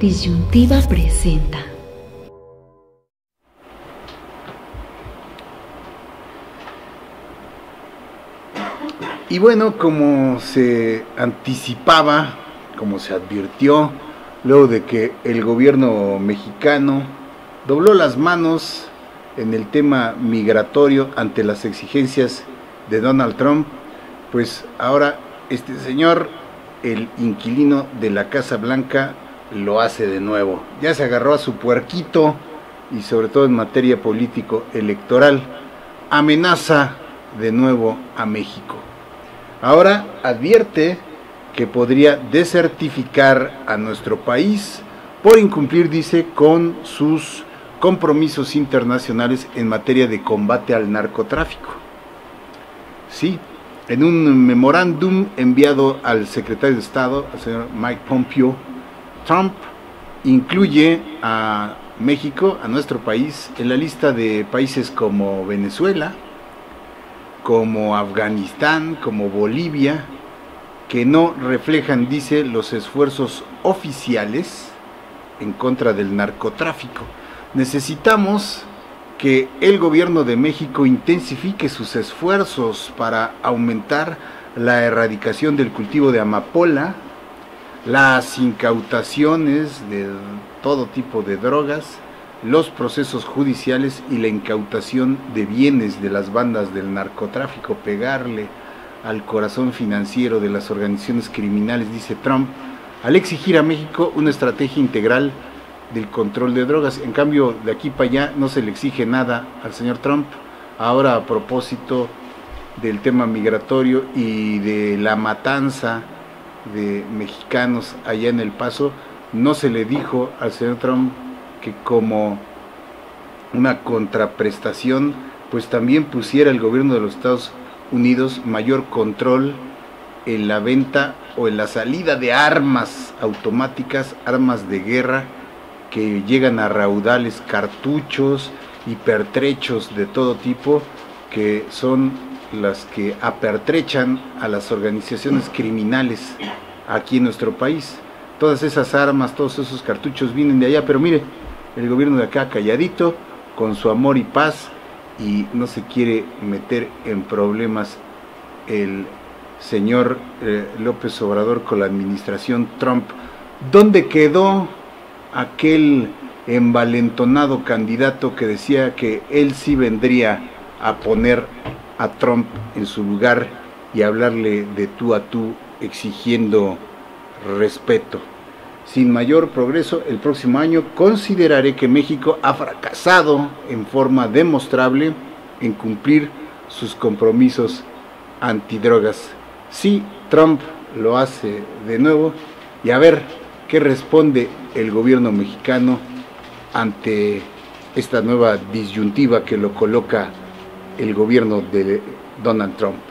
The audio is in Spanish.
Disyuntiva presenta. Y bueno, como se anticipaba, como se advirtió, luego de que el gobierno mexicano dobló las manos en el tema migratorio ante las exigencias de Donald Trump, pues ahora este señor, el inquilino de la Casa Blanca, lo hace de nuevo. Ya se agarró a su puerquito y sobre todo en materia político electoral, amenaza de nuevo a México. Ahora advierte que podría desertificar a nuestro país por incumplir, dice, con sus compromisos internacionales en materia de combate al narcotráfico. Sí, en un memorándum enviado al secretario de Estado, al señor Mike Pompeo, Trump incluye a México, a nuestro país, en la lista de países como Venezuela, como Afganistán, como Bolivia, que no reflejan, dice, los esfuerzos oficiales en contra del narcotráfico. Necesitamos que el gobierno de México intensifique sus esfuerzos para aumentar la erradicación del cultivo de amapola, las incautaciones de todo tipo de drogas, los procesos judiciales y la incautación de bienes de las bandas del narcotráfico, pegarle al corazón financiero de las organizaciones criminales, dice Trump, al exigir a México una estrategia integral del control de drogas. En cambio, de aquí para allá no se le exige nada al señor Trump. Ahora a propósito del tema migratorio y de la matanza de mexicanos allá en El Paso, no se le dijo al señor Trump que como una contraprestación, pues también pusiera el gobierno de los Estados Unidos mayor control en la venta o en la salida de armas automáticas, armas de guerra que llegan a raudales, cartuchos y pertrechos de todo tipo, que son las que apertrechan a las organizaciones criminales aquí en nuestro país. Todas esas armas, todos esos cartuchos vienen de allá, pero mire, el gobierno de acá calladito, con su amor y paz, y no se quiere meter en problemas el señor eh, López Obrador con la administración Trump. ¿Dónde quedó aquel envalentonado candidato que decía que él sí vendría a poner a Trump en su lugar y hablarle de tú a tú exigiendo respeto. Sin mayor progreso, el próximo año consideraré que México ha fracasado en forma demostrable en cumplir sus compromisos antidrogas. Si Trump lo hace de nuevo y a ver qué responde el gobierno mexicano ante esta nueva disyuntiva que lo coloca el gobierno de Donald Trump.